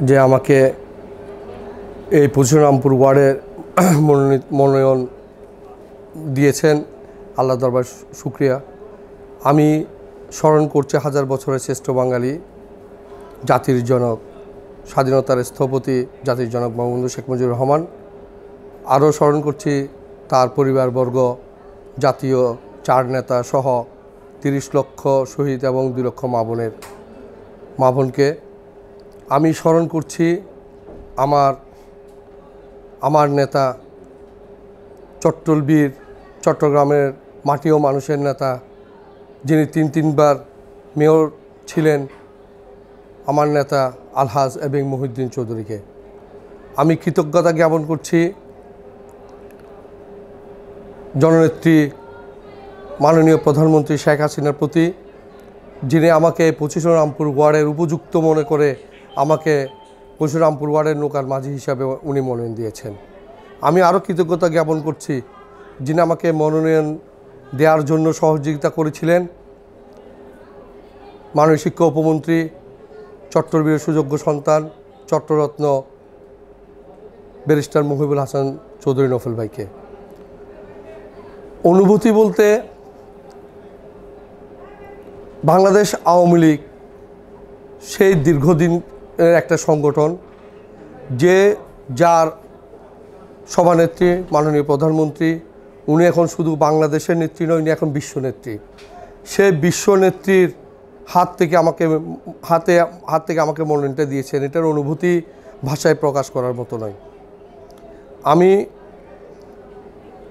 যে আমাকে এই পরশুরামপুর ওয়ার্ডের মনোনীত মনোনয়ন দিয়েছেন। আল্লাহ দরবার শুক্রিয়া। আমি স্মরণ করছি হাজার বছরের শ্রেষ্ঠ বাঙালি, জাতির জনক, স্বাধীনতার স্থপতি, জাতির জনক বঙ্গবন্ধু শেখ মুজিবুর রহমান। আরও স্মরণ করছি তার পরিবারবর্গ, জাতীয় চার নেতা সহ তিরিশ লক্ষ শহীদ এবং দুই লক্ষ মা বোনের, মা বোনকে। আমি স্মরণ করছি আমার আমার নেতা চট্টলবীর, চট্টগ্রামের মাটি ও মানুষের নেতা, যিনি তিন, তিনবার মেয়র ছিলেন, আমার নেতা আলহাজ এবং মহিউদ্দিন চৌধুরীকে। আমি কৃতজ্ঞতা জ্ঞাপন করছি জননেত্রী মাননীয় প্রধানমন্ত্রী শেখ হাসিনার প্রতি, যিনি আমাকে পঁচিশ রামপুর ওয়ার্ডের উপযুক্ত মনে করে আমাকে পরশুরামপুর ওয়ার্ডের নৌকার মাঝি হিসাবে উনি মনোনয়ন দিয়েছেন। আমি আরও কৃতজ্ঞতা জ্ঞাপন করছি যিনি আমাকে মনোনয়ন দেওয়ার জন্য সহযোগিতা করেছিলেন। মাননীয় শিক্ষা উপমন্ত্রী চট্টরবীর সুযোগ্য সন্তান, চট্টরত্ন ব্যারিস্টার মুহিবুল হাসান চৌধুরী নফল ভাইকে। অনুভূতি বলতে বাংলাদেশ আওয়ামী লীগ সেই দীর্ঘদিন একটা সংগঠন যে যার সভানেত্রী, মাননীয় প্রধানমন্ত্রী, উনি এখন শুধু বাংলাদেশের নেত্রী নয়, উনি এখন বিশ্বনেত্রী। সে বিশ্বনেত্রীর হাত থেকে আমাকে, হাতে, হাত থেকে আমাকে মনোনয়নটা দিয়েছেন। এটার অনুভূতি ভাষায় প্রকাশ করার মতো নয়। আমি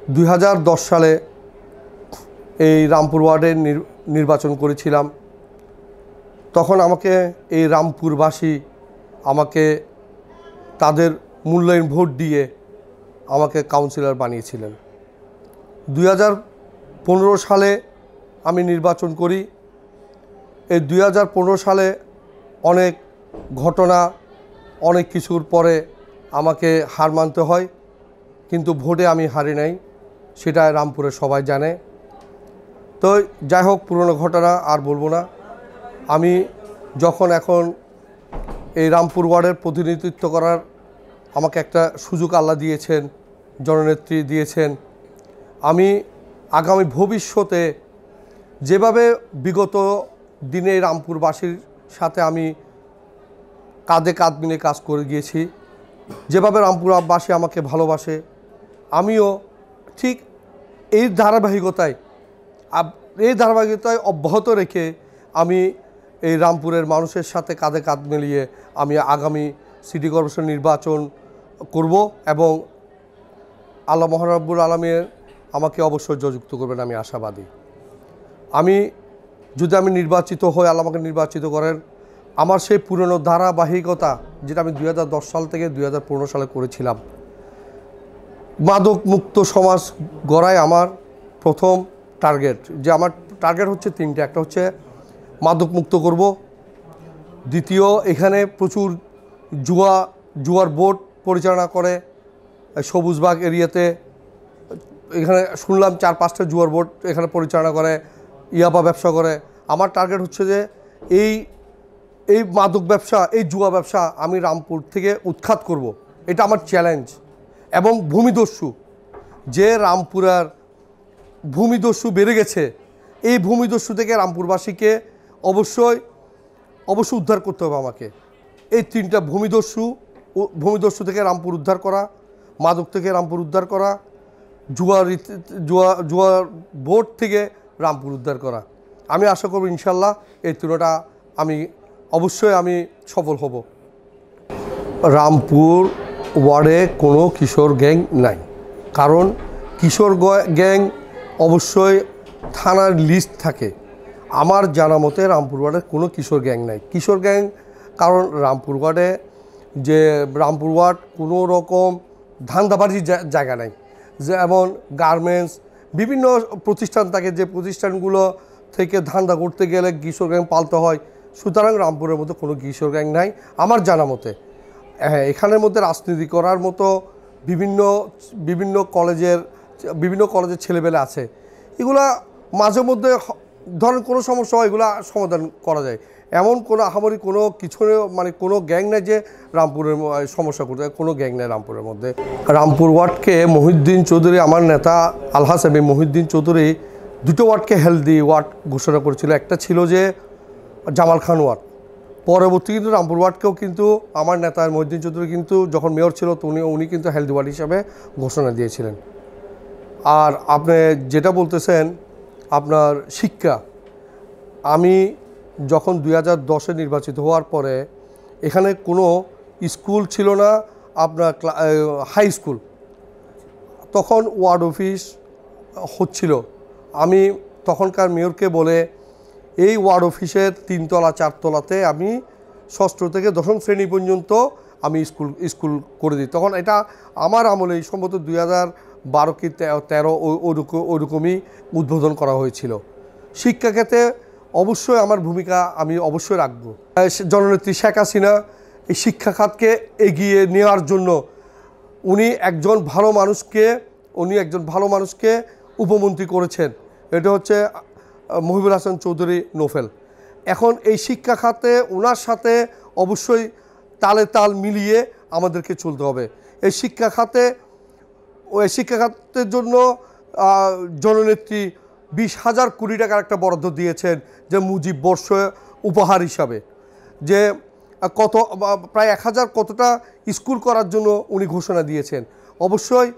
দু হাজার দশ সালে এই রামপুর ওয়ার্ডে নির- নির্বাচন করেছিলাম। তখন আমাকে এই রামপুরবাসী আমাকে তাদের মূল্যায়ন ভোট দিয়ে আমাকে কাউন্সিলর বানিয়েছিলেন। দুই হাজার পনেরো সালে আমি নির্বাচন করি। এই দুই হাজার পনেরো সালে অনেক ঘটনা, অনেক কিছুর পরে আমাকে হার মানতে হয়, কিন্তু ভোটে আমি হারি নাই সেটা রামপুরে সবাই জানে। তো যাই হোক, পুরনো ঘটনা আর বলব না। আমি যখন এখন এই রামপুর ওয়ার্ডের প্রতিনিধিত্ব করার আমাকে একটা সুযোগ আল্লাহ দিয়েছেন, জননেত্রী দিয়েছেন। আমি আগামী ভবিষ্যতে যেভাবে বিগত দিনে রামপুরবাসীর সাথে আমি কাঁধে কাঁধ মিলে কাজ করে গিয়েছি, যেভাবে রামপুরবাসী আমাকে ভালোবাসে, আমিও ঠিক এই ধারাবাহিকতায় এই ধারাবাহিকতায় অব্যাহত রেখে আমি এই রামপুরের মানুষের সাথে কাঁধে কাঁধ মিলিয়ে আমি আগামী সিটি কর্পোরেশন নির্বাচন করব এবং আল্লাহ মহারাব্বুল আলমের আমাকে অবশ্যই যুক্ত করবেন, আমি আশাবাদী। আমি যদি আমি নির্বাচিত হই, আল্লাহ আমাকে নির্বাচিত করেন, আমার সেই পুরনো ধারাবাহিকতা যেটা আমি দু হাজার দশ সাল থেকে দু হাজার পনেরো সালে করেছিলাম মাদক মুক্ত সমাজ গড়াই আমার প্রথম টার্গেট। যে আমার টার্গেট হচ্ছে তিনটে, একটা হচ্ছে মাদক মুক্ত করব। দ্বিতীয়, এখানে প্রচুর জুয়া, জুয়ার বোর্ড পরিচালনা করে, সবুজবাগ এরিয়াতে। এখানে শুনলাম চার পাঁচটা জুয়ার বোর্ড এখানে পরিচালনা করে, ইয়াবা ব্যবসা করে। আমার টার্গেট হচ্ছে যে এই এই মাদক ব্যবসা, এই জুয়া ব্যবসা আমি রামপুর থেকে উৎখাত করব। এটা আমার চ্যালেঞ্জ এবং ভূমিদস্যু। যে রামপুরার ভূমিদস্যু বেড়ে গেছে, এই ভূমিদস্যু থেকে রামপুরবাসীকে অবশ্যই অবশ্যই উদ্ধার করতে হবে আমাকে। এই তিনটা ভূমিদস্যু ভূমিদস্যু থেকে রামপুর উদ্ধার করা, মাদক থেকে রামপুর উদ্ধার করা, জুয়া জুয়া জুয়া বোর্ড থেকে রামপুর উদ্ধার করা। আমি আশা করব ইনশাল্লাহ এই তিনটা আমি, অবশ্যই আমি সফল হব। রামপুর ওয়ার্ডে কোনো কিশোর গ্যাং নাই। কারণ কিশোর গ্যাং অবশ্যই থানার লিস্ট থাকে। আমার জানা মতে রামপুর ওয়ার্ডে কোনো কিশোর গ্যাং নাই। কিশোর গ্যাং কারণ রামপুর ওয়ার্ডে যে রামপুর ওয়ার্ড কোনো রকম ধান্দাবাজির জায়গা নাই। যেমন গার্মেন্টস, বিভিন্ন প্রতিষ্ঠান থাকে যে প্রতিষ্ঠানগুলো থেকে ধান্দা করতে গেলে কিশোর গ্যাং পালতে হয়। সুতরাং রামপুরের মধ্যে কোনো কিশোর গ্যাং নাই আমার জানা মতে। হ্যাঁ এখানের মধ্যে রাজনীতি করার মতো বিভিন্ন বিভিন্ন কলেজের বিভিন্ন কলেজের ছেলেবেলে আছে। এগুলা মাঝে মধ্যে ধরেন কোনো সমস্যা হয়, এগুলো সমাধান করা যায়। এমন কোনো আহামরি কোনো কিছু মানে কোনো গ্যাং নেই যে রামপুরের সমস্যা করতে কোনো গ্যাং নেই রামপুরের মধ্যে। রামপুর ওয়ার্ডকে মহিউদ্দিন চৌধুরী, আমার নেতা আলহাস এবং মহিউদ্দিন চৌধুরী দুটো ওয়ার্ডকে হেলদি ওয়ার্ড ঘোষণা করেছিল। একটা ছিল যে জামাল খান ওয়ার্ড। পরবর্তী কিন্তু রামপুর ওয়ার্ডকেও কিন্তু আমার নেতা মহিউদ্দিন চৌধুরী কিন্তু যখন মেয়র ছিল, তো উনি উনি কিন্তু হেলদি ওয়ার্ড হিসাবে ঘোষণা দিয়েছিলেন। আর আপনি যেটা বলতেছেন আপনার শিক্ষা। আমি যখন দুই হাজার দশে নির্বাচিত হওয়ার পরে, এখানে কোনো স্কুল ছিল না, আপনার হাই স্কুল তখন ওয়ার্ড অফিস হচ্ছিল। আমি তখনকার মেয়রকে বলে, এই ওয়ার্ড অফিসের তিনতলা, চারতলাতে আমি ষষ্ঠ থেকে দশম শ্রেণি পর্যন্ত আমি স্কুল স্কুল করে দিই। তখন এটা আমার আমলেই সম্ভবত দুই হাজার বারো কি তেরো ওরকম, ওরকমই উদ্বোধন করা হয়েছিল। শিক্ষাক্ষেত্রে অবশ্যই আমার ভূমিকা আমি অবশ্যই রাখব। জননেত্রী শেখ হাসিনা এই শিক্ষা খাতকে এগিয়ে নেওয়ার জন্য উনি একজন ভালো মানুষকে, উনি একজন ভালো মানুষকে উপমন্ত্রী করেছেন। এটা হচ্ছে মহিবুল হাসান চৌধুরী নোফেল। এখন এই শিক্ষা খাতে ওনার সাথে অবশ্যই তালে তাল মিলিয়ে আমাদেরকে চলতে হবে। এই শিক্ষা খাতে ওই শিক্ষা খাতের জন্য জননেত্রী বিশ হাজার কোটি টাকার একটা বরাদ্দ দিয়েছেন যে মুজিব বর্ষ উপহার হিসাবে। যে কত প্রায় এক হাজার কতটা স্কুল করার জন্য উনি ঘোষণা দিয়েছেন। অবশ্যই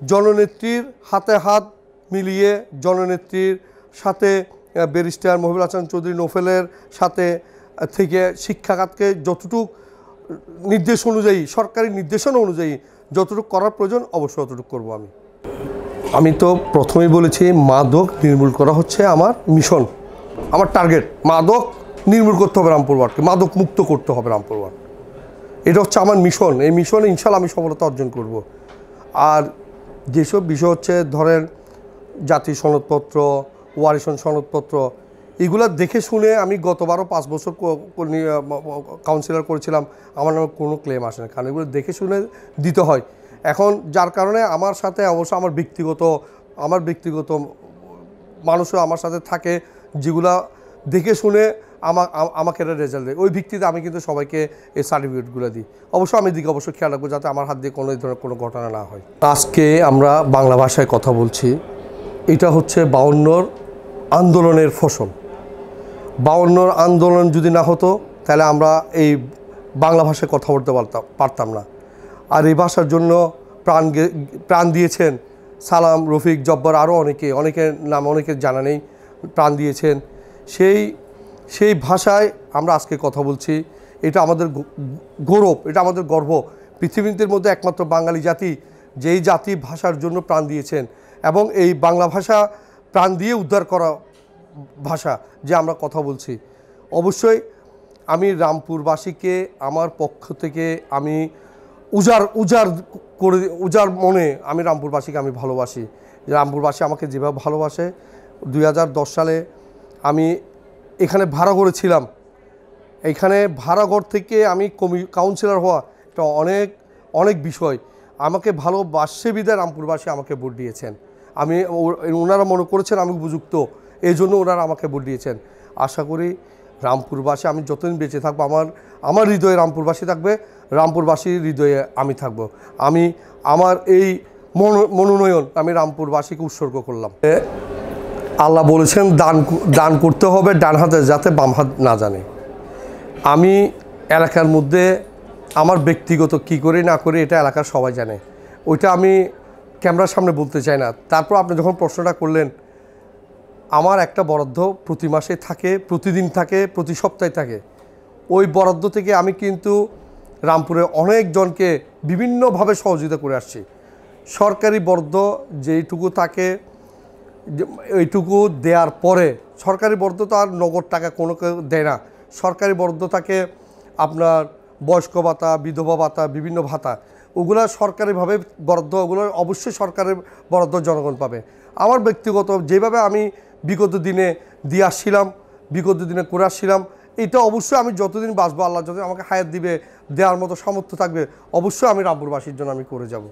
জননেত্রীর হাতে হাত মিলিয়ে জননেত্রীর সাথে ব্যারিস্টার মহিবুল হাসান চৌধুরী নোফেলের সাথে থেকে শিক্ষাখাতকে যতটুকু নির্দেশ অনুযায়ী, সরকারি নির্দেশনা অনুযায়ী যতটুকু করার প্রয়োজন অবশ্যই ততটুকু করব আমি। আমি তো প্রথমেই বলেছি, মাদক নির্মূল করা হচ্ছে আমার মিশন আমার টার্গেট মাদক নির্মূল করতে হবে রামপুর ওয়ার্ডকে, মাদক মুক্ত করতে হবে রামপুর ওয়ার্ড। এটা হচ্ছে আমার মিশন এই মিশনে ইনশাল্লাহ আমি সফলতা অর্জন করব। আর যেসব বিষয় হচ্ছে, ধরেন জাতি সনদপত্র ওয়ারিশন সনদপত্র এগুলা দেখে শুনে আমি গতবারও পাঁচ বছর কাউন্সিলর করেছিলাম, আমার নামে কোনো ক্লেম আসে না, কারণ এগুলো দেখে শুনে দিতে হয়। এখন যার কারণে আমার সাথে অবশ্য আমার ব্যক্তিগত আমার ব্যক্তিগত মানুষও আমার সাথে থাকে, যেগুলা দেখে শুনে আমা- আমাকে এটা রেজাল্ট দেয়। ওই ভিত্তিতে আমি কিন্তু সবাইকে এই সার্টিফিকেটগুলো দিই। অবশ্য আমি দিকে অবশ্যই খেয়াল রাখব যাতে আমার হাত দিয়ে কোনো ধরনের কোনো ঘটনা না হয়। আজকে আমরা বাংলা ভাষায় কথা বলছি। এটা হচ্ছে বাউন্নর আন্দোলনের ফসল। বাউন্নর আন্দোলন যদি না হতো, তাহলে আমরা এই বাংলা ভাষায় কথা বলতে পারতাম পারতাম না। আর এই ভাষার জন্য প্রাণ প্রাণ দিয়েছেন সালাম, রফিক, জব্বর আরও অনেকে, অনেকের নাম অনেকের জানা নেই, প্রাণ দিয়েছেন। সেই সেই ভাষায় আমরা আজকে কথা বলছি। এটা আমাদের গৌরব, এটা আমাদের গর্ব। পৃথিবীর মধ্যে একমাত্র বাঙালি জাতি, যেই জাতি ভাষার জন্য প্রাণ দিয়েছেন। এবং এই বাংলা ভাষা প্রাণ দিয়ে উদ্ধার করা ভাষা যে আমরা কথা বলছি। অবশ্যই আমি রামপুরবাসীকে, আমার পক্ষ থেকে আমি উজার উজার করে উজার মনে আমি রামপুরবাসীকে আমি ভালোবাসি। রামপুরবাসী আমাকে যেভাবে ভালোবাসে দু হাজার দশ সালে আমি এখানে ভাড়া করেছিলাম। এইখানে ভাড়াঘর থেকে আমি কমি কাউন্সিলর হওয়া এটা অনেক অনেক বিষয়। আমাকে ভালোবাসে বিদায় রামপুরবাসী আমাকে ভোট দিয়েছেন। আমি ওনারা মনে করেছেন আমি উপযুক্ত। এই জন্য ওনারা আমাকে ভোট দিয়েছেন। আশা করি রামপুরবাসী, আমি যতদিন বেঁচে থাকব, আমার আমার হৃদয়ে রামপুরবাসী থাকবে, রামপুরবাসীর হৃদয়ে আমি থাকব। আমি আমার এই মনো- মনোনয়ন আমি রামপুরবাসীকে উৎসর্গ করলাম। আল্লাহ বলেছেন, দান দান করতে হবে, ডান হাতে যাতে বাম হাত না জানে। আমি এলাকার মধ্যে আমার ব্যক্তিগত কি করে, না করে, এটা এলাকার সবাই জানে। ওইটা আমি ক্যামেরার সামনে বলতে চাই না। তারপর আপনি যখন প্রশ্নটা করলেন আমার একটা বরাদ্দ প্রতি মাসে থাকে, প্রতিদিন থাকে, প্রতি সপ্তাহে থাকে। ওই বরাদ্দ থেকে আমি কিন্তু রামপুরে অনেকজনকে বিভিন্নভাবে সহযোগিতা করে আসছি। সরকারি বরাদ্দ যেইটুকু থাকে, এইটুকু দেওয়ার পরে, সরকারি বরাদ্দ তো আর নগদ টাকা কোনো কেউ দেয় না। সরকারি বরাদ্দ থাকে আপনার বয়স্ক ভাতা, বিধবা ভাতা, বিভিন্ন ভাতা। ওগুলো সরকারিভাবে বরাদ্দ, ওগুলো অবশ্যই সরকারের বরাদ্দ জনগণ পাবে। আমার ব্যক্তিগত যেভাবে আমি বিগত দিনে দিয়ে আসছিলাম, বিগত দিনে করে আসছিলাম। এটা অবশ্যই আমি যতদিন বাঁচবো, আল্লাহ যতদিন আমাকে হায়াত দিবে, দেওয়ার মতো সামর্থ্য থাকবে, অবশ্যই আমি রামপুরবাসীর জন্য আমি করে যাব।